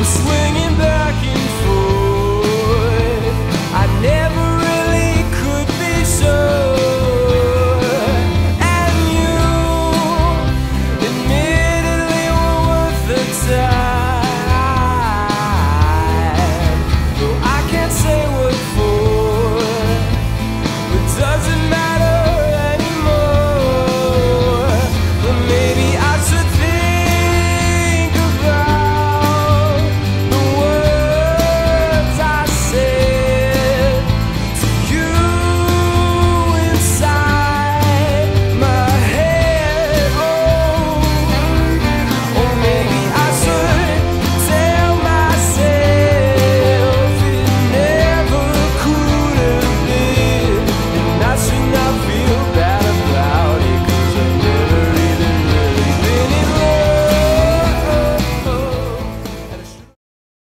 We sweet.